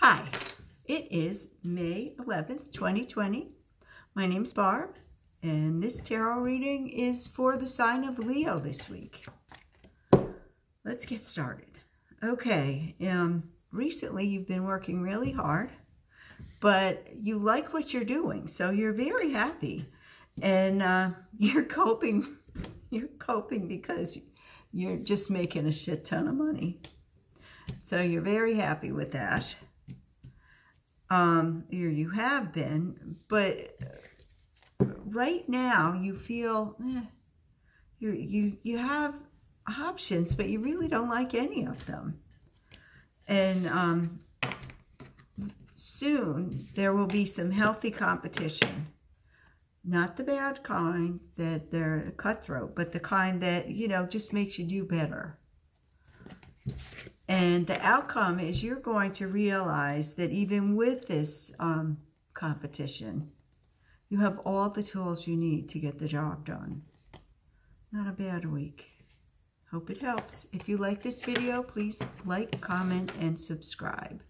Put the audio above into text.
Hi, it is May 11th, 2020. My name's Barb, and this tarot reading is for the sign of Leo this week. Let's get started. Okay, um, recently you've been working really hard, but you like what you're doing, so you're very happy. And uh, you're coping, you're coping because you're just making a shit ton of money. So you're very happy with that um, or you have been, but right now you feel eh, you you you have options, but you really don't like any of them. And um, soon there will be some healthy competition. Not the bad kind that they're cutthroat, but the kind that, you know, just makes you do better. And the outcome is you're going to realize that even with this um, competition, you have all the tools you need to get the job done. Not a bad week. Hope it helps. If you like this video, please like, comment, and subscribe.